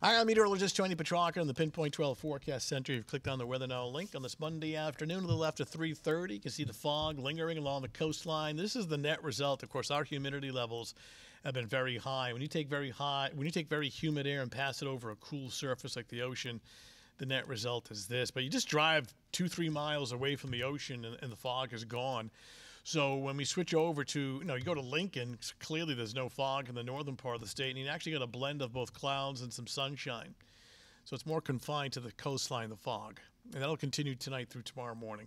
Right, I'm meteorologist Tony Petrarca in the Pinpoint 12 Forecast Center. You've clicked on the Weather Now link on this Monday afternoon a little after 3.30. You can see the fog lingering along the coastline. This is the net result. Of course, our humidity levels have been very high. When you take very high, when you take very humid air and pass it over a cool surface like the ocean, the net result is this. But you just drive two, three miles away from the ocean and, and the fog is gone. So when we switch over to, you know, you go to Lincoln, clearly there's no fog in the northern part of the state, and you actually got a blend of both clouds and some sunshine. So it's more confined to the coastline, the fog, and that'll continue tonight through tomorrow morning.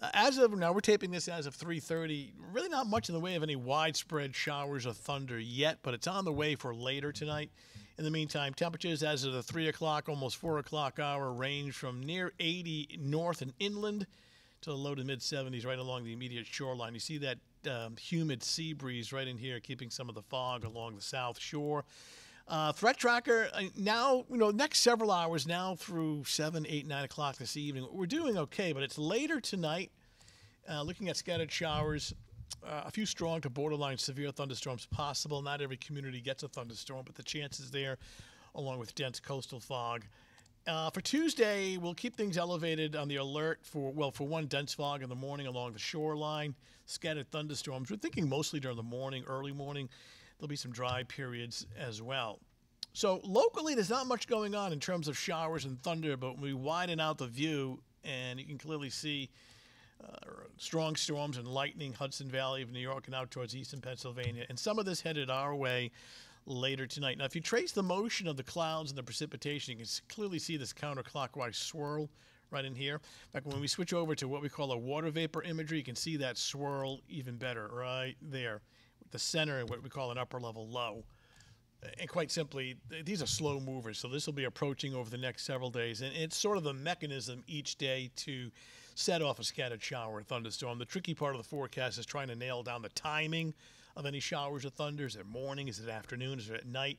Uh, as of now, we're taping this as of 3:30. Really, not much in the way of any widespread showers of thunder yet, but it's on the way for later tonight. In the meantime, temperatures as of the three o'clock, almost four o'clock hour, range from near 80 north and inland to the low to mid 70s right along the immediate shoreline. You see that um, humid sea breeze right in here, keeping some of the fog along the south shore. Uh, threat tracker uh, now, you know, next several hours now through 7, 8, 9 o'clock this evening, we're doing okay, but it's later tonight. Uh, looking at scattered showers, uh, a few strong to borderline severe thunderstorms possible. Not every community gets a thunderstorm, but the chances there, along with dense coastal fog. Uh, for Tuesday, we'll keep things elevated on the alert for, well, for one, dense fog in the morning along the shoreline, scattered thunderstorms. We're thinking mostly during the morning, early morning. There'll be some dry periods as well. So locally, there's not much going on in terms of showers and thunder, but we widen out the view, and you can clearly see uh, strong storms and lightning, Hudson Valley of New York and out towards eastern Pennsylvania, and some of this headed our way later tonight. Now, if you trace the motion of the clouds and the precipitation, you can clearly see this counterclockwise swirl right in here. Fact, when we switch over to what we call a water vapor imagery, you can see that swirl even better right there. with The center and what we call an upper level low. And quite simply, these are slow movers, so this will be approaching over the next several days. And it's sort of the mechanism each day to set off a scattered shower or thunderstorm. The tricky part of the forecast is trying to nail down the timing of any showers or thunder? Is it morning? Is it afternoon? Is it at night?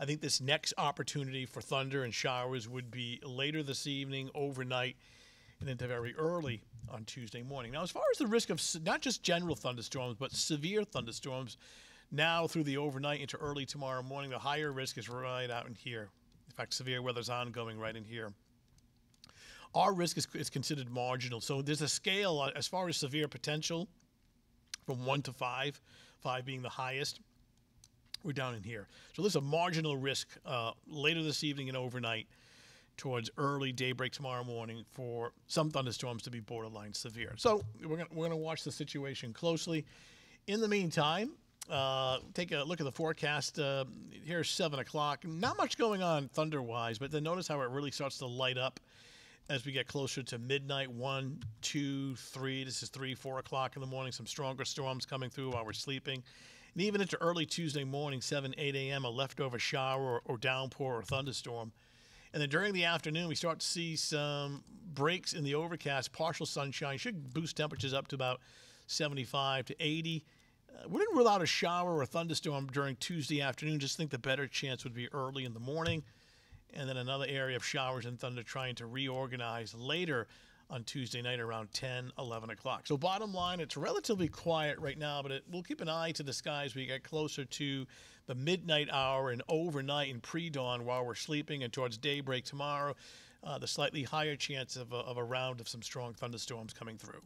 I think this next opportunity for thunder and showers would be later this evening, overnight, and into very early on Tuesday morning. Now, as far as the risk of not just general thunderstorms, but severe thunderstorms, now through the overnight into early tomorrow morning, the higher risk is right out in here. In fact, severe weather's ongoing right in here. Our risk is, is considered marginal. So there's a scale as far as severe potential from one to five five being the highest. We're down in here. So there's a marginal risk uh, later this evening and overnight towards early daybreak tomorrow morning for some thunderstorms to be borderline severe. So we're going we're gonna watch the situation closely. In the meantime, uh, take a look at the forecast. Uh, here's 7 o'clock. Not much going on thunder wise, but then notice how it really starts to light up as we get closer to midnight, one, two, three. This is three, four o'clock in the morning. Some stronger storms coming through while we're sleeping. And even into early Tuesday morning, 7, 8 a.m., a leftover shower or, or downpour or thunderstorm. And then during the afternoon, we start to see some breaks in the overcast, partial sunshine. Should boost temperatures up to about 75 to 80. Uh, wouldn't rule out a shower or a thunderstorm during Tuesday afternoon. Just think the better chance would be early in the morning and then another area of showers and thunder trying to reorganize later on Tuesday night around 10, 11 o'clock. So, bottom line, it's relatively quiet right now, but it, we'll keep an eye to the skies we get closer to the midnight hour and overnight and pre dawn while we're sleeping and towards daybreak tomorrow. Uh, the slightly higher chance of a, of a round of some strong thunderstorms coming through.